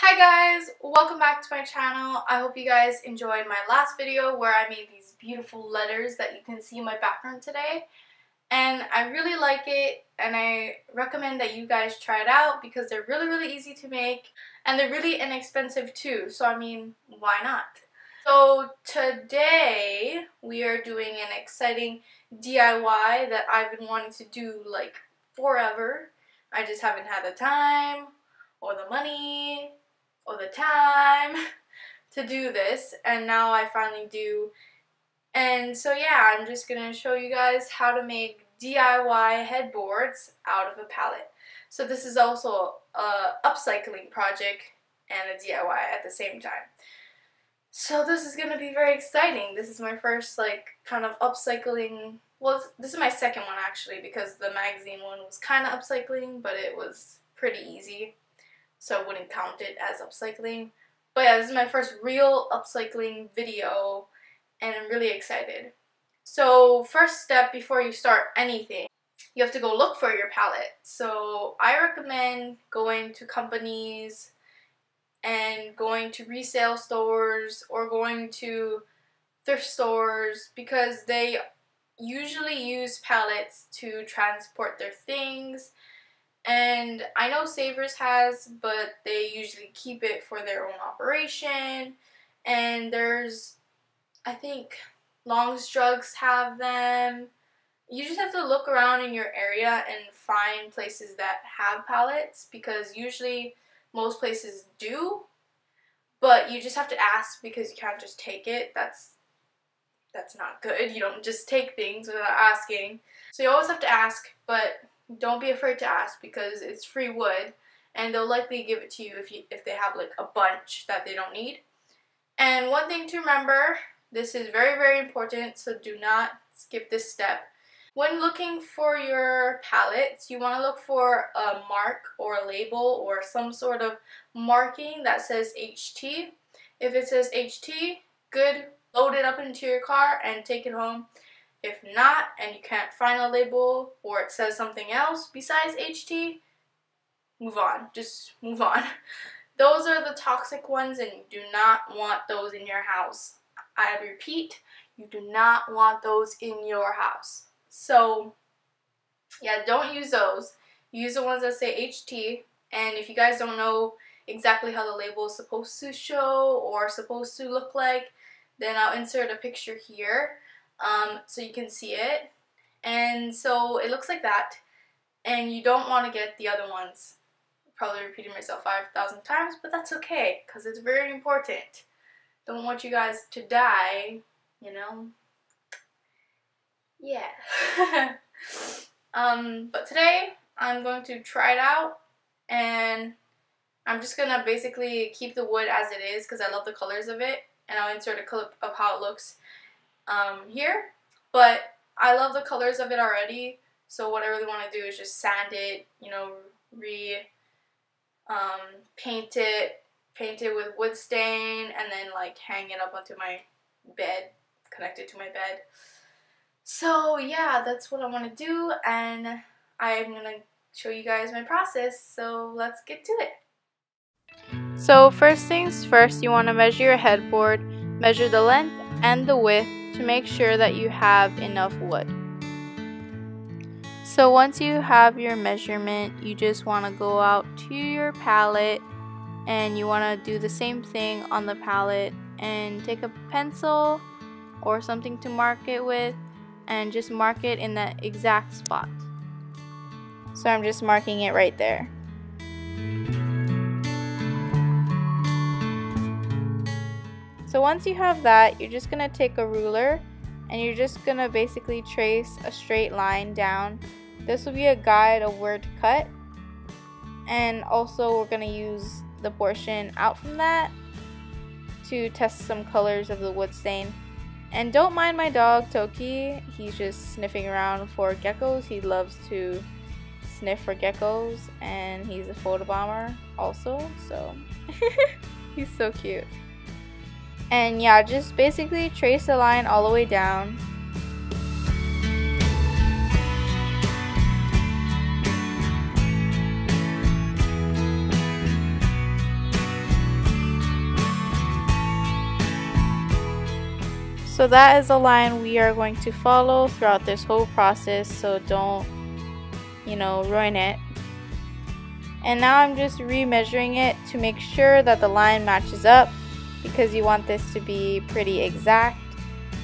Hi guys, welcome back to my channel. I hope you guys enjoyed my last video where I made these beautiful letters that you can see in my background today. And I really like it and I recommend that you guys try it out because they're really really easy to make and they're really inexpensive too. So I mean, why not? So today we are doing an exciting DIY that I've been wanting to do like forever. I just haven't had the time or the money or the time to do this and now I finally do. And so yeah I'm just gonna show you guys how to make DIY headboards out of a pallet so this is also a upcycling project and a DIY at the same time. So this is gonna be very exciting. This is my first like kind of upcycling well this is my second one actually because the magazine one was kind of upcycling but it was pretty easy so I wouldn't count it as upcycling. But yeah, this is my first real upcycling video, and I'm really excited. So first step before you start anything, you have to go look for your pallet. So I recommend going to companies and going to resale stores or going to thrift stores because they usually use pallets to transport their things and I know Savers has, but they usually keep it for their own operation. And there's, I think, Long's Drugs have them. You just have to look around in your area and find places that have pallets because usually most places do. But you just have to ask because you can't just take it. That's that's not good. You don't just take things without asking. So you always have to ask, but don't be afraid to ask because it's free wood and they'll likely give it to you if, you if they have like a bunch that they don't need. And one thing to remember, this is very very important so do not skip this step. When looking for your pallets, you want to look for a mark or a label or some sort of marking that says HT. If it says HT, good, load it up into your car and take it home if not, and you can't find a label or it says something else besides HT, move on. Just move on. Those are the toxic ones and you do not want those in your house. I repeat, you do not want those in your house. So, yeah, don't use those. Use the ones that say HT. And if you guys don't know exactly how the label is supposed to show or supposed to look like, then I'll insert a picture here um, so you can see it. And so it looks like that. And you don't want to get the other ones. Probably repeating myself 5,000 times, but that's okay because it's very important. Don't want you guys to die, you know? Yeah. um, but today I'm going to try it out and I'm just to basically keep the wood as it is because I love the colors of it and I'll insert a clip of how it looks um, here. But I love the colors of it already. So what I really want to do is just sand it, you know, re um, paint it, paint it with wood stain, and then like hang it up onto my bed, connected to my bed. So yeah, that's what I want to do, and I'm gonna show you guys my process. So let's get to it. So first things first, you want to measure your headboard, measure the length and the width to make sure that you have enough wood. So once you have your measurement, you just want to go out to your pallet and you want to do the same thing on the pallet and take a pencil or something to mark it with and just mark it in that exact spot. So I'm just marking it right there. So once you have that, you're just going to take a ruler and you're just going to basically trace a straight line down. This will be a guide of where to cut. And also we're going to use the portion out from that to test some colors of the wood stain. And don't mind my dog Toki, he's just sniffing around for geckos. He loves to sniff for geckos and he's a photobomber also, so he's so cute. And yeah, just basically trace the line all the way down. So that is the line we are going to follow throughout this whole process so don't, you know, ruin it. And now I'm just remeasuring it to make sure that the line matches up because you want this to be pretty exact.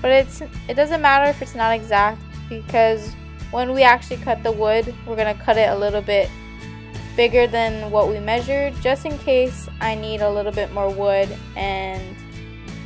But it's it doesn't matter if it's not exact because when we actually cut the wood, we're going to cut it a little bit bigger than what we measured just in case I need a little bit more wood and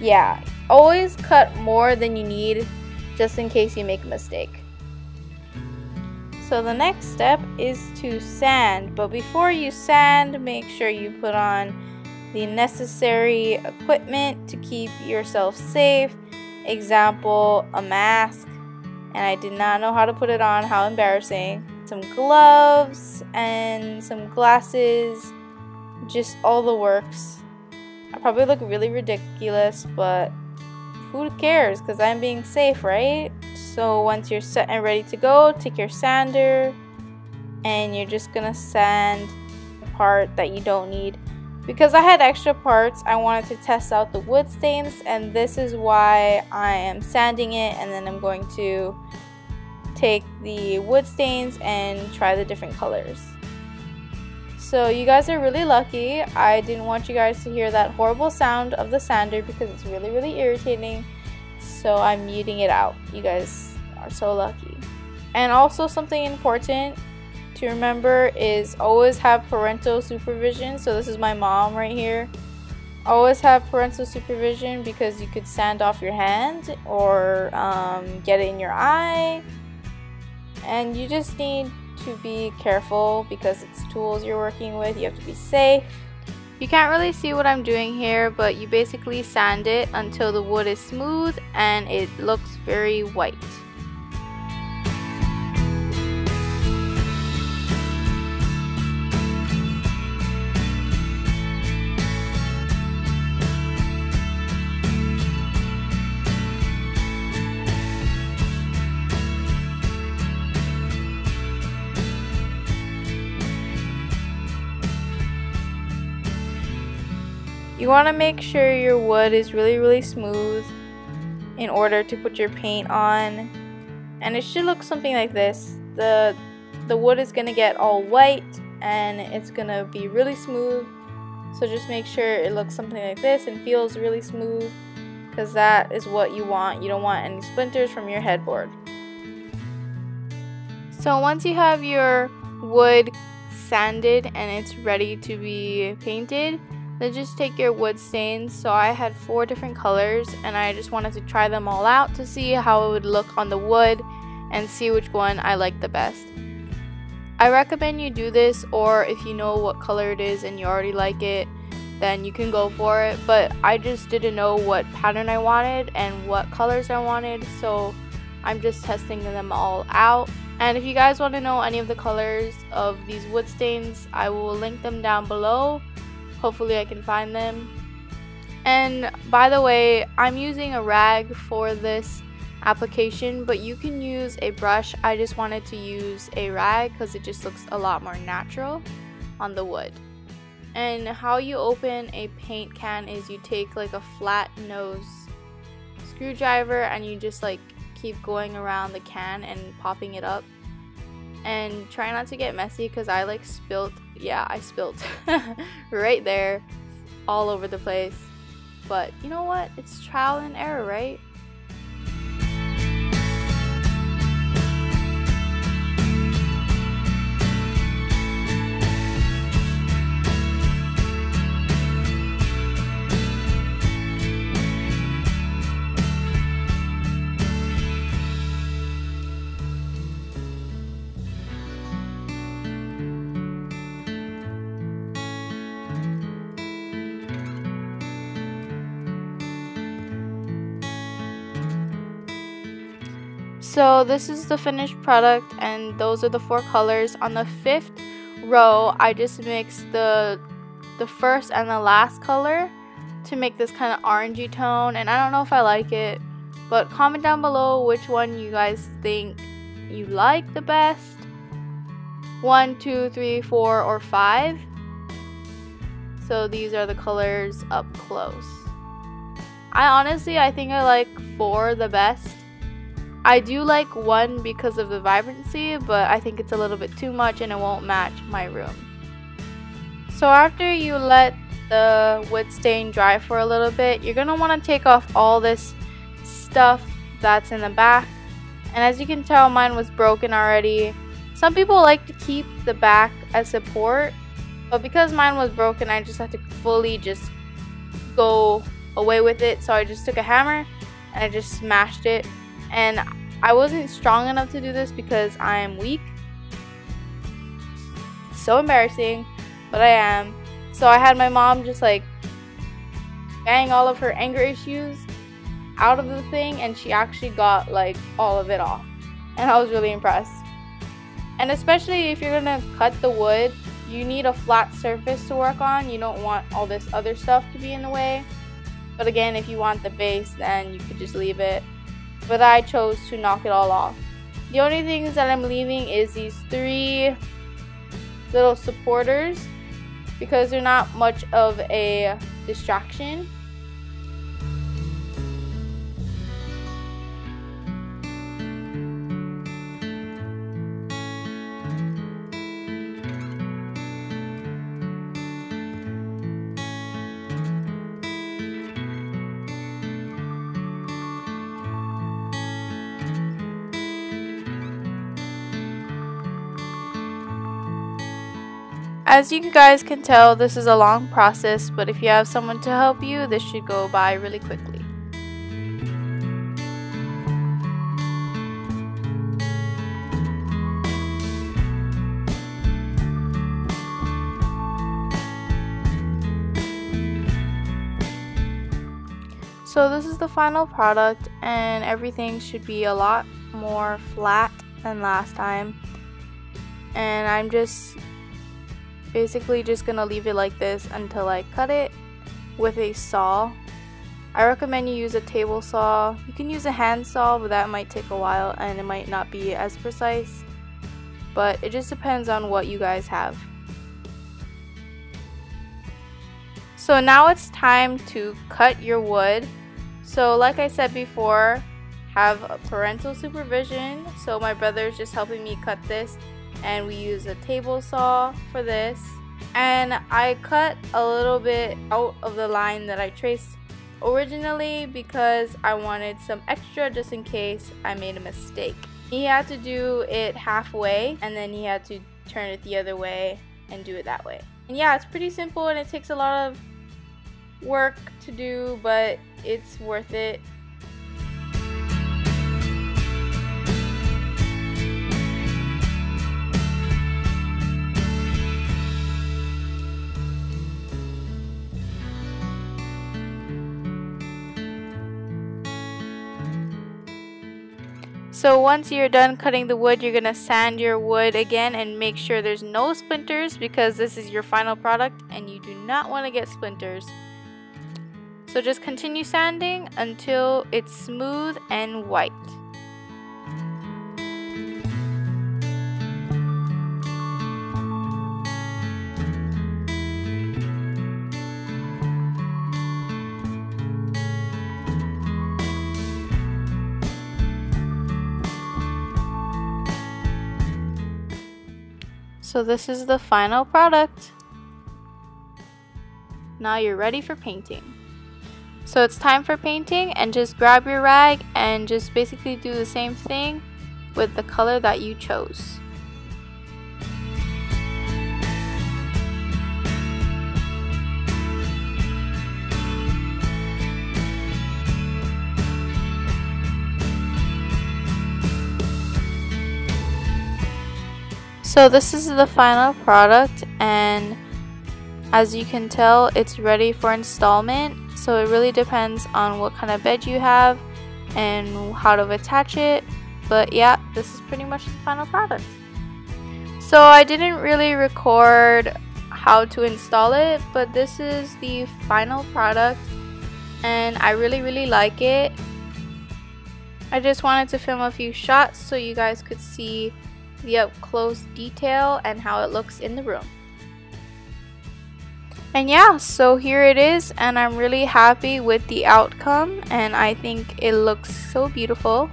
yeah, always cut more than you need just in case you make a mistake. So the next step is to sand, but before you sand, make sure you put on the necessary equipment to keep yourself safe. Example, a mask, and I did not know how to put it on, how embarrassing. Some gloves and some glasses, just all the works. I probably look really ridiculous, but who cares because I'm being safe, right? So once you're set and ready to go, take your sander and you're just gonna sand the part that you don't need. Because I had extra parts, I wanted to test out the wood stains and this is why I am sanding it and then I'm going to take the wood stains and try the different colors. So you guys are really lucky. I didn't want you guys to hear that horrible sound of the sander because it's really, really irritating. So I'm muting it out. You guys are so lucky. And also something important to remember is always have parental supervision. So this is my mom right here. Always have parental supervision because you could sand off your hand or um, get it in your eye. And you just need to be careful because it's tools you're working with. You have to be safe. You can't really see what I'm doing here, but you basically sand it until the wood is smooth and it looks very white. You want to make sure your wood is really really smooth in order to put your paint on and it should look something like this. The, the wood is going to get all white and it's going to be really smooth so just make sure it looks something like this and feels really smooth because that is what you want. You don't want any splinters from your headboard. So once you have your wood sanded and it's ready to be painted, then just take your wood stains. So I had four different colors and I just wanted to try them all out to see how it would look on the wood and see which one I like the best. I recommend you do this or if you know what color it is and you already like it, then you can go for it. But I just didn't know what pattern I wanted and what colors I wanted, so I'm just testing them all out. And if you guys want to know any of the colors of these wood stains, I will link them down below. Hopefully I can find them. And by the way, I'm using a rag for this application, but you can use a brush. I just wanted to use a rag because it just looks a lot more natural on the wood. And how you open a paint can is you take like a flat nose screwdriver and you just like keep going around the can and popping it up. And try not to get messy because I like spilt yeah, I spilled right there all over the place. But you know what? It's trial and error, right? So this is the finished product and those are the four colors. On the fifth row, I just mixed the, the first and the last color to make this kind of orangey tone and I don't know if I like it. But comment down below which one you guys think you like the best. One, two, three, four, or five. So these are the colors up close. I honestly, I think I like four the best. I do like one because of the vibrancy, but I think it's a little bit too much and it won't match my room. So after you let the wood stain dry for a little bit, you're going to want to take off all this stuff that's in the back. And as you can tell, mine was broken already. Some people like to keep the back as support, but because mine was broken, I just had to fully just go away with it. So I just took a hammer and I just smashed it. And I wasn't strong enough to do this because I am weak. so embarrassing, but I am. So I had my mom just like bang all of her anger issues out of the thing and she actually got like all of it off. And I was really impressed. And especially if you're gonna cut the wood, you need a flat surface to work on. You don't want all this other stuff to be in the way. But again, if you want the base, then you could just leave it. But I chose to knock it all off. The only things that I'm leaving is these three little supporters because they're not much of a distraction. As you guys can tell, this is a long process, but if you have someone to help you, this should go by really quickly. So this is the final product and everything should be a lot more flat than last time. And I'm just basically just gonna leave it like this until I cut it with a saw. I recommend you use a table saw. You can use a hand saw, but that might take a while and it might not be as precise. But it just depends on what you guys have. So now it's time to cut your wood. So like I said before, have parental supervision. So my brother is just helping me cut this and we use a table saw for this and I cut a little bit out of the line that I traced originally because I wanted some extra just in case I made a mistake. He had to do it halfway and then he had to turn it the other way and do it that way. And yeah, it's pretty simple and it takes a lot of work to do, but it's worth it So once you're done cutting the wood, you're going to sand your wood again and make sure there's no splinters because this is your final product and you do not want to get splinters. So just continue sanding until it's smooth and white. So this is the final product. Now you're ready for painting. So it's time for painting and just grab your rag and just basically do the same thing with the color that you chose. So this is the final product and as you can tell it's ready for installment. So it really depends on what kind of bed you have and how to attach it. But yeah this is pretty much the final product. So I didn't really record how to install it but this is the final product and I really really like it. I just wanted to film a few shots so you guys could see the up close detail and how it looks in the room. And yeah, so here it is and I'm really happy with the outcome and I think it looks so beautiful.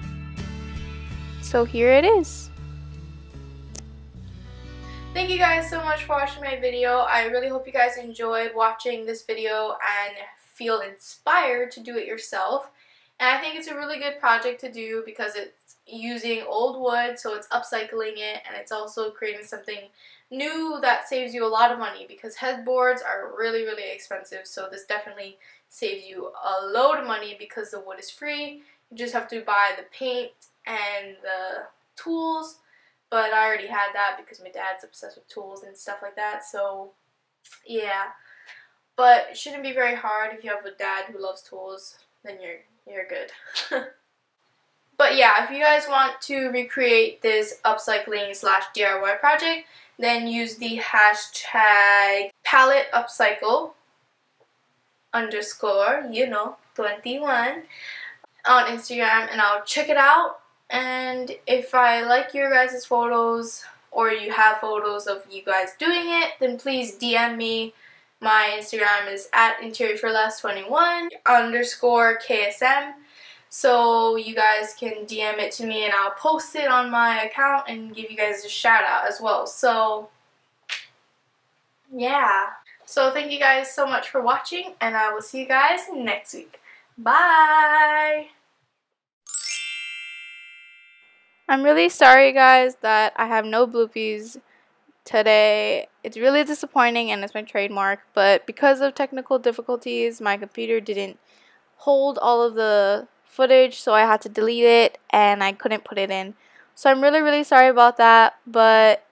So here it is. Thank you guys so much for watching my video. I really hope you guys enjoyed watching this video and feel inspired to do it yourself. And I think it's a really good project to do because it's using old wood, so it's upcycling it, and it's also creating something new that saves you a lot of money because headboards are really, really expensive. So this definitely saves you a load of money because the wood is free. You just have to buy the paint and the tools. But I already had that because my dad's obsessed with tools and stuff like that. So yeah. But it shouldn't be very hard if you have a dad who loves tools. Then you're you're good. but yeah, if you guys want to recreate this upcycling slash DIY project, then use the hashtag pallet upcycle underscore, you know, 21 on Instagram and I'll check it out. And if I like your guys' photos or you have photos of you guys doing it, then please DM me. My Instagram is at interiorforless21 underscore KSM. So you guys can DM it to me and I'll post it on my account and give you guys a shout out as well. So yeah. So thank you guys so much for watching and I will see you guys next week. Bye! I'm really sorry guys that I have no bloopies today. It's really disappointing and it's my trademark, but because of technical difficulties, my computer didn't hold all of the footage, so I had to delete it and I couldn't put it in. So I'm really, really sorry about that, but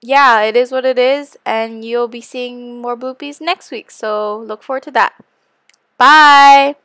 yeah, it is what it is, and you'll be seeing more bloopies next week, so look forward to that. Bye!